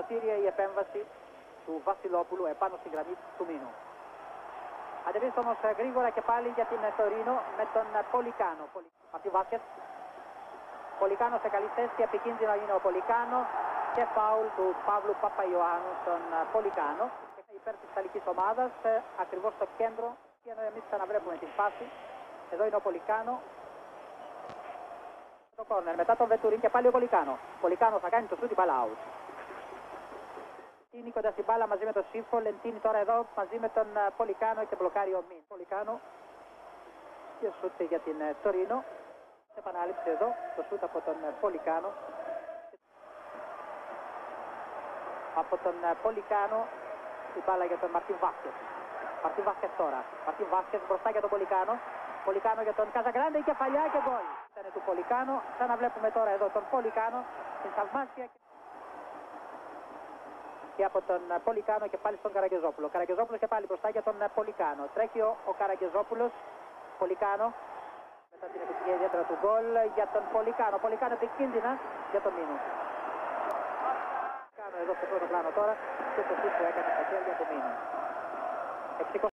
σωτήρια η επέμβαση του Βασιλόπουλου επάνω στη γραμμή του Μήνου. Αντεβείς όμως ε, γρήγορα και πάλι για την ε, Τωρίνο με τον ε, Πολικάνο. Μαρτί Βάσκετ. Πολικάνο σε καλή θέση, επικίνδυνο είναι ο Πολικάνο και φάουλ του Παύλου Παπαϊωάννου στον Πολικάνο. Υπέρ της Ιταλικής ομάδας, ακριβώς στο κέντρο. Και ενώ εμείς ξαναβλέπουμε την φάση. Εδώ είναι ο Πολικάνο. Το κόρνερ μετά τον Βετουρίν και πάλι ο Πολικάνο. Πολικάνο θα κάνει το σούτι μπαλά out. Λεντίνη κοντά στην μπάλα μαζί με τον Σύμφο. Λεντίνη τώρα εδώ μαζί με τον Πολικάνο και μπλοκάρει ο Μίν. Πολικάνο και σούτ για την Τωρίνο. Επανάληψη εδώ το σούτ από τον Πολικάνο. Από τον Πολικάνο η μπάλα για τον Μαρτίν Βάσκετ. Μαρτίν Βάσκετ τώρα. Μαρτίν Βάσκετ μπροστά για τον Πολικάνο. Πολικάνο για τον Καζαγκράντε, η κεφαλιά και γκολ. Ήταν του Πολικάνο. Ξαναβλέπουμε τώρα εδώ τον Πολικάνο. Την θαυμάσια και από τον Πολικάνο και πάλι στον Καραγκεζόπουλο. Καραγκεζόπουλος και πάλι μπροστά για τον Πολικάνο. Τρέχει ο, ο Καραγκεζόπουλος. Πολικάνο. Μετά την επιτυχία ιδιαίτερα του γκολ για τον Πολικάνο. Πολικάνο επικίνδυνα για τον Μίνο. Κάνω εδώ στο πρώτο πλάνο τώρα και το σούτ που έκανε στα χέρια του Μίνου.